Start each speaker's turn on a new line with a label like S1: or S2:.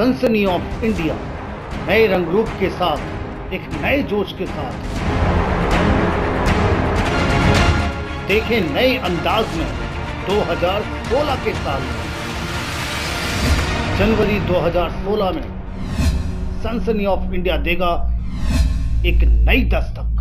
S1: सनसनी of India, नए रंग रूप के साथ, एक नए जोश के साथ। देखें नए अंदाज में 2016 के साल में जनवरी 2016 में सनसनी ऑफ़ इंडिया देगा एक नई दस्तक।